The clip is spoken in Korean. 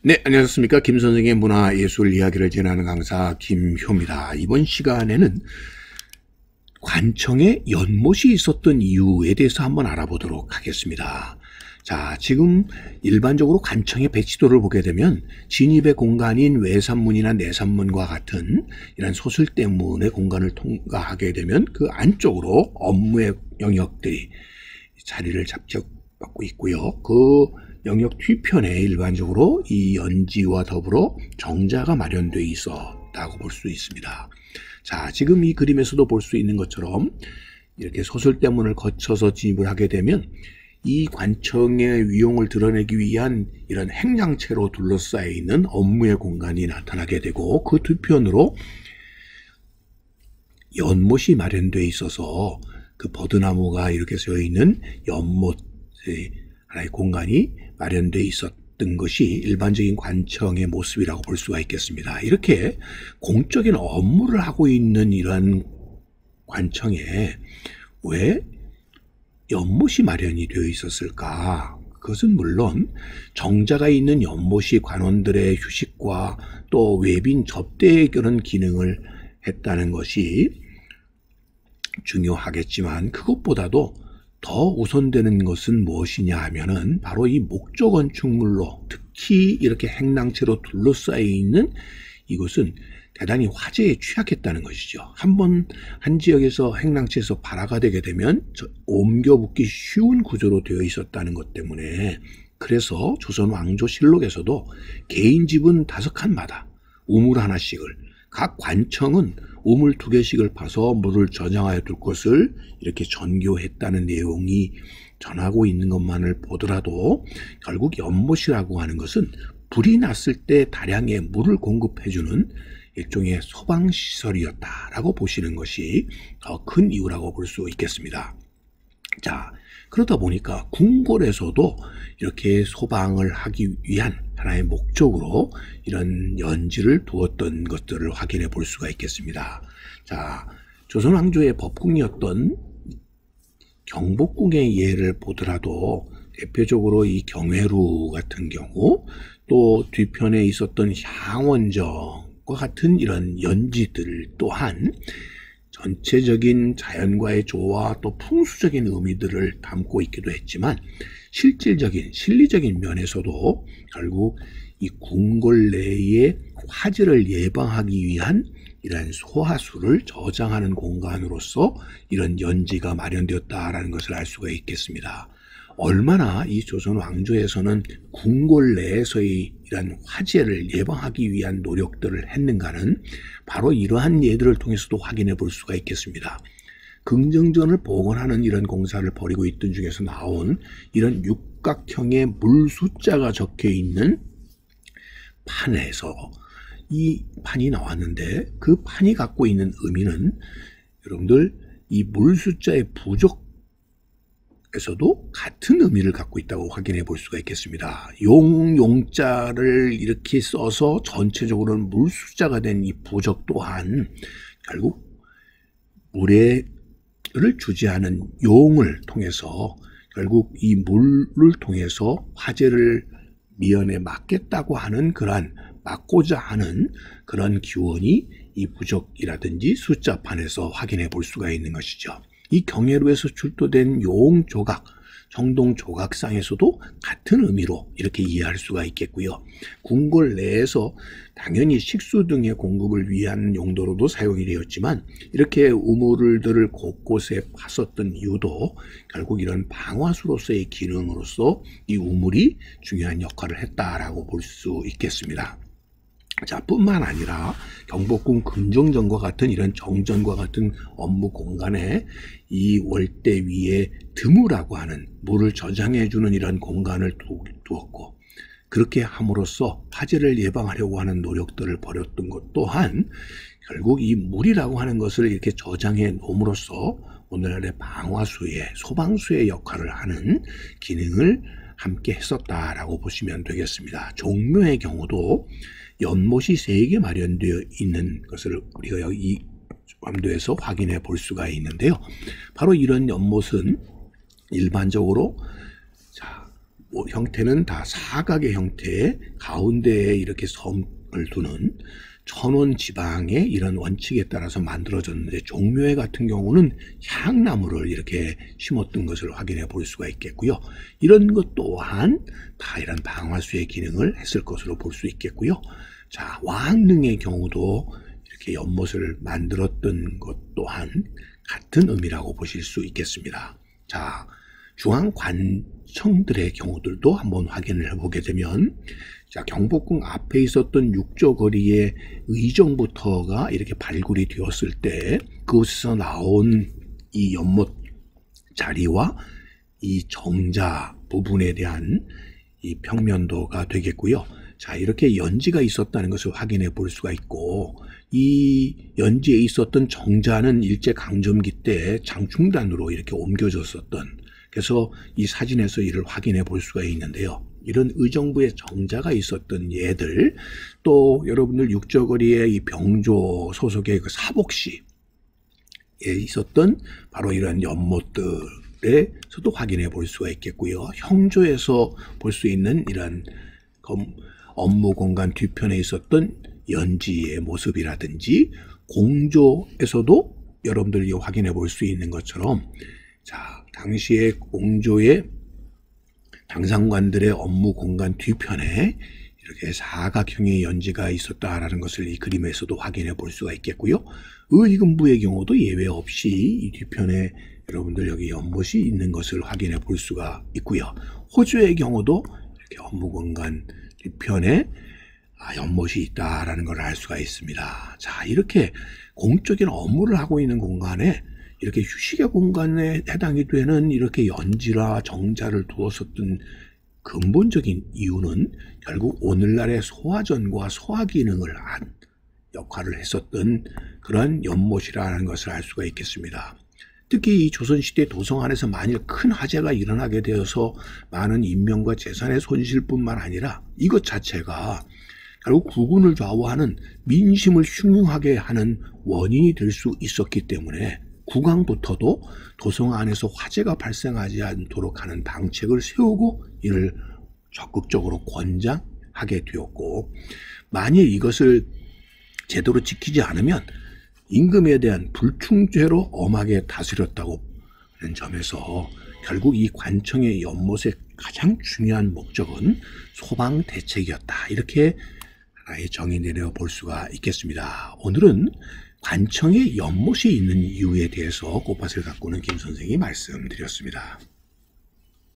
네, 안녕하십니까. 김 선생의 문화 예술 이야기를 전하는 강사 김효입니다. 이번 시간에는 관청에 연못이 있었던 이유에 대해서 한번 알아보도록 하겠습니다. 자, 지금 일반적으로 관청의 배치도를 보게 되면 진입의 공간인 외산문이나 내산문과 같은 이런 소설대문의 공간을 통과하게 되면 그 안쪽으로 업무의 영역들이 자리를 잡고 있고요. 그 영역 뒤편에 일반적으로 이 연지와 더불어 정자가 마련되어 있었다고 볼 수 있습니다. 자, 지금 이 그림에서도 볼 수 있는 것처럼 이렇게 소설대문을 거쳐서 진입을 하게 되면 이 관청의 위용을 드러내기 위한 이런 행량체로 둘러싸여 있는 업무의 공간이 나타나게 되고 그 뒤편으로 연못이 마련되어 있어서 그 버드나무가 이렇게 서 있는 연못의 하나의 공간이 마련되어 있었던 것이 일반적인 관청의 모습이라고 볼 수가 있겠습니다. 이렇게 공적인 업무를 하고 있는 이러한 관청에 왜 연못이 마련이 되어 있었을까? 그것은 물론 정자가 있는 연못이 관원들의 휴식과 또 외빈 접대의 그런 기능을 했다는 것이 중요하겠지만 그것보다도 더 우선되는 것은 무엇이냐 하면은 바로 이 목조 건축물로 특히 이렇게 행랑채로 둘러싸여 있는 이곳은 대단히 화재에 취약했다는 것이죠. 한번 한 지역에서 행랑채에서 발화가 되게 되면 옮겨 붙기 쉬운 구조로 되어 있었다는 것 때문에 그래서 조선 왕조 실록에서도 개인 집은 다섯 칸마다 우물 하나씩을 각 관청은 우물 두 개씩을 파서 물을 저장하여 둘 것을 이렇게 전교했다는 내용이 전하고 있는 것만을 보더라도 결국 연못이라고 하는 것은 불이 났을 때 다량의 물을 공급해주는 일종의 소방시설이었다라고 보시는 것이 더 큰 이유라고 볼 수 있겠습니다. 자, 그러다 보니까 궁궐에서도 이렇게 소방을 하기 위한 하나의 목적으로 이런 연지를 두었던 것들을 확인해 볼 수가 있겠습니다. 자, 조선 왕조의 법궁이었던 경복궁의 예를 보더라도 대표적으로 이 경회루 같은 경우 또 뒤편에 있었던 향원정과 같은 이런 연지들 또한 전체적인 자연과의 조화 또 풍수적인 의미들을 담고 있기도 했지만 실질적인 실리적인 면에서도 결국 이 궁궐 내의 화재를 예방하기 위한 이러한 소화수를 저장하는 공간으로서 이런 연지가 마련되었다라는 것을 알 수가 있겠습니다. 얼마나 이 조선 왕조에서는 궁궐 내에서의 이러한 화재를 예방하기 위한 노력들을 했는가는 바로 이러한 예들을 통해서도 확인해 볼 수가 있겠습니다. 긍정전을 복원하는 이런 공사를 벌이고 있던 중에서 나온 이런 육각형의 물 숫자가 적혀 있는 판에서 이 판이 나왔는데 그 판이 갖고 있는 의미는 여러분들 이 물 숫자의 부족 에서도 같은 의미를 갖고 있다고 확인해 볼 수가 있겠습니다. 용, 용자를 이렇게 써서 전체적으로는 물 숫자가 된 이 부적 또한 결국 물 에를 주지하는 용을 통해서 결국 이 물을 통해서 화재를 미연에 막겠다고 하는 그러한 막고자 하는 그런 기원이 이 부적이라든지 숫자판에서 확인해 볼 수가 있는 것이죠. 이 경회로에서 출토된 용 조각, 정동 조각상에서도 같은 의미로 이렇게 이해할 수가 있겠고요. 궁궐 내에서 당연히 식수 등의 공급을 위한 용도로도 사용이 되었지만 이렇게 우물들을 곳곳에 파섰던 이유도 결국 이런 방화수로서의 기능으로서 이 우물이 중요한 역할을 했다라고 볼 수 있겠습니다. 자, 뿐만 아니라 경복궁 금정전과 같은 이런 정전과 같은 업무 공간에 이 월대 위에 드무라고 하는 물을 저장해주는 이런 공간을 두, 두었고 그렇게 함으로써 화재를 예방하려고 하는 노력들을 벌였던 것 또한 결국 이 물이라고 하는 것을 이렇게 저장해 놓음으로써 오늘날의 방화수의 소방수의 역할을 하는 기능을 함께 했었다라고 보시면 되겠습니다. 종묘의 경우도 연못이 세 개 마련되어 있는 것을 우리가 여기 완도에서 확인해 볼 수가 있는데요. 바로 이런 연못은 일반적으로 자, 뭐 형태는 다 사각의 형태 가운데에 이렇게 섬을 두는 천원 지방의 이런 원칙에 따라서 만들어졌는데 종묘회 같은 경우는 향나무를 이렇게 심었던 것을 확인해 볼 수가 있겠고요. 이런 것 또한 다 이런 방화수의 기능을 했을 것으로 볼 수 있겠고요. 자, 왕릉의 경우도 이렇게 연못을 만들었던 것 또한 같은 의미라고 보실 수 있겠습니다. 자, 중앙관청들의 경우들도 한번 확인을 해보게 되면 자, 경복궁 앞에 있었던 육조 거리의 의정부터가 이렇게 발굴이 되었을 때 그곳에서 나온 이 연못 자리와 이 정자 부분에 대한 이 평면도가 되겠고요. 자, 이렇게 연지가 있었다는 것을 확인해 볼 수가 있고, 이 연지에 있었던 정자는 일제 강점기 때 장충단으로 이렇게 옮겨졌었던, 그래서 이 사진에서 이를 확인해 볼 수가 있는데요. 이런 의정부의 정자가 있었던 예들, 또 여러분들 육저거리의 이 병조 소속의 그 사복시에 있었던 바로 이런 연못들에서도 확인해 볼 수가 있겠고요. 형조에서 볼 수 있는 이런 업무 공간 뒤편에 있었던 연지의 모습이라든지 공조에서도 여러분들이 확인해 볼 수 있는 것처럼 자 당시에 공조의 당상관들의 업무 공간 뒤편에 이렇게 사각형의 연지가 있었다라는 것을 이 그림에서도 확인해 볼 수가 있겠고요. 의금부의 경우도 예외 없이 이 뒤편에 여러분들 여기 연못이 있는 것을 확인해 볼 수가 있고요. 호주의 경우도 이렇게 업무 공간 뒤편에 아, 연못이 있다라는 걸 알 수가 있습니다. 자, 이렇게 공적인 업무를 하고 있는 공간에 이렇게 휴식의 공간에 해당이 되는 이렇게 연지라 정자를 두었었던 근본적인 이유는 결국 오늘날의 소화전과 소화 기능을 한 역할을 했었던 그런 연못이라는 것을 알 수가 있겠습니다. 특히 이 조선시대 도성 안에서 만일 큰 화재가 일어나게 되어서 많은 인명과 재산의 손실뿐만 아니라 이것 자체가 결국 국군을 좌우하는 민심을 흉흉하게 하는 원인이 될 수 있었기 때문에 국왕부터도 도성 안에서 화재가 발생하지 않도록 하는 방책을 세우고 이를 적극적으로 권장하게 되었고 만일 이것을 제대로 지키지 않으면 임금에 대한 불충죄로 엄하게 다스렸다고 하는 점에서 결국 이 관청의 연못의 가장 중요한 목적은 소방 대책이었다. 이렇게 하나의 정의 내려 볼 수가 있겠습니다. 오늘은 관청의 연못이 있는 이유에 대해서 꽃밭을 가꾸는 김 선생이 말씀드렸습니다.